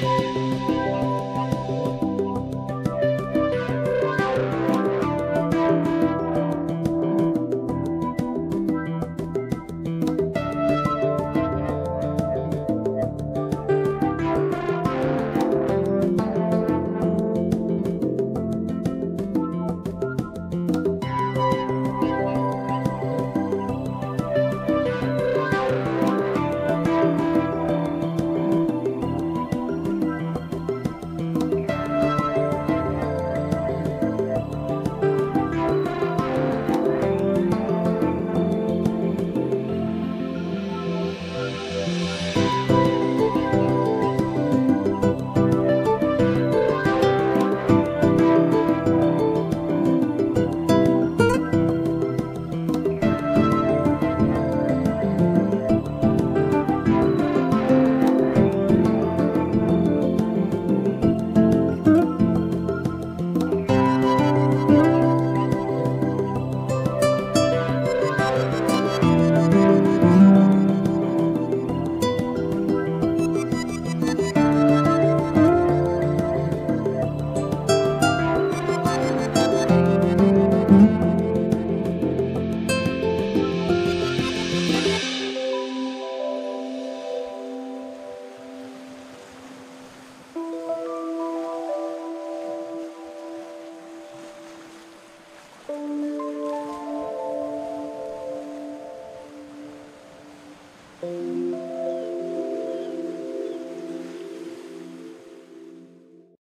Música thank you